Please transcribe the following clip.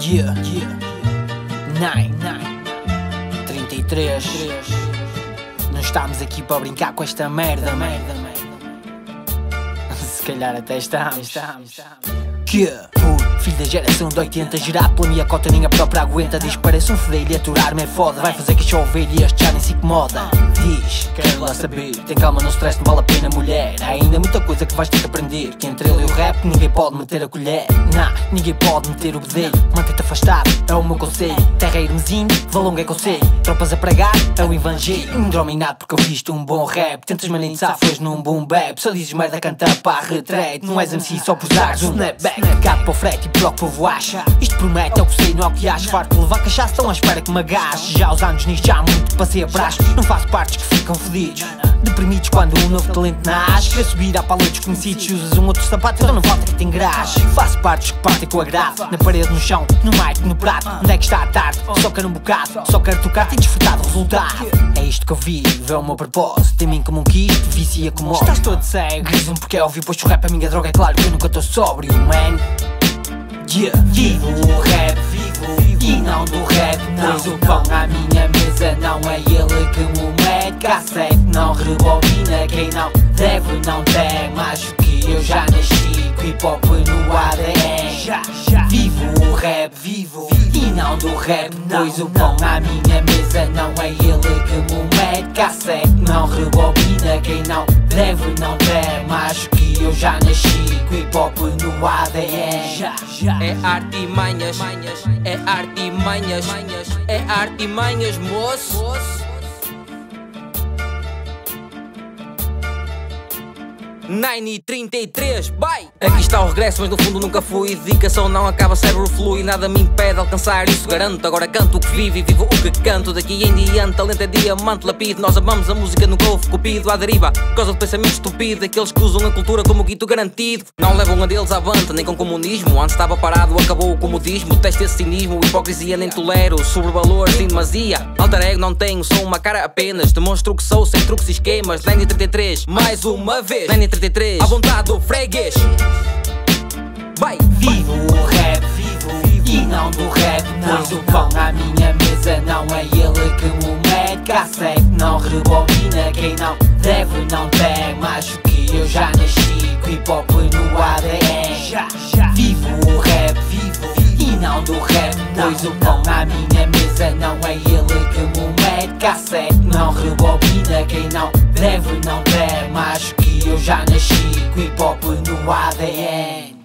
Yeah, yeah. Nine, nine. 33. Não estamos aqui para brincar com esta merda, merda, merda. Se calhar até estamos. Que? Filho da geração de 80, gerado pela minha cota, nem a própria aguenta. Diz parece um fedelho aturar-me é foda. Vai fazer que chover e este já nem se incomoda. Diz, quero lá saber. Tem calma, não stress, não vale a pena, mulher. Há ainda muita coisa que vais ter que aprender. Que entre ele e o rap, ninguém pode meter a colher. Nah, ninguém pode meter o bedelho. Mantém-te afastado, é o meu conselho. Terra irmezinho, valonga é conselho. Tropas a pregar, é o evangelho. Dominado porque eu viste um bom rap. Tentas manensar, foi num boom bap. Só dizes merda, canta para retrete. Não és MC só por usares um snapback. Gato para o frete e para o. Isto promete, é o que sei, não é o que acho. Farto levar cachaça, estão à espera que me agache. Já os anos nisto, já há muito passei a praxe. Não faço partes que ficam fodidos. Deprimidos quando um novo talento nasce. Quer subir à pala desconhecidos, usas um outro sapato, então não falta que te engraxe. Faço partes que partem com a grade. Na parede, no chão, no mic, no prato. Onde é que está a tarde? Só quero um bocado, só quero tocar e desfrutar do resultado. É isto que eu vivo, é o meu propósito. Em mim como um quiste, vicia como Estás todo cego. Griso-me porque é óbvio, pois o rap é a minha droga. É claro que eu nunca estou sóbrio, man. Yeah. Vivo o rap, não rebobina, quem não deve não tem. Acho que eu já nasci com hip hop no ADN. Já, já. Vivo o rap, vivo e não do rap. Pois o pão à minha mesa não é ele que me mete. Cassete não rebobina, quem não deve não tem. Acho que eu já nasci com hip hop no ADN. Já, já. É artimanhas, é artimanhas, é artimanhas, moço. Nine e 33, vai! Aqui está o regresso, mas no fundo nunca fui. Dedicação não acaba, cérebro flui. Nada me impede alcançar isso, garanto. Agora canto o que vivo e vivo o que canto. Daqui em diante, talento é diamante, lapide. Nós amamos a música, nunca houve cupido à deriva. Por causa do pensamento estúpido, aqueles que usam a cultura como guito garantido. Não levam a deles avante, nem com comunismo. Antes estava parado, acabou o comodismo. Teste esse cinismo, hipocrisia nem tolero. Sobrevalor, sem demasia. Alter ego não tenho, sou uma cara apenas. Demonstro que sou sem truques e esquemas. E 33, mais uma vez. 33, à vontade do freguês. Vai, Vivo o rap, vivo e não do rap. Pois o pão à minha mesa não é ele que me mete. Cassete não rebobina, quem não deve não tem. Acho que eu já nasci com hip hop no ADN. Já, já. Vivo o rap, vivo e não do rap. Pois o pão à minha mesa não é ele que me mete. Cassete não rebobina, quem não deve não já nasci com hip hop no ADN.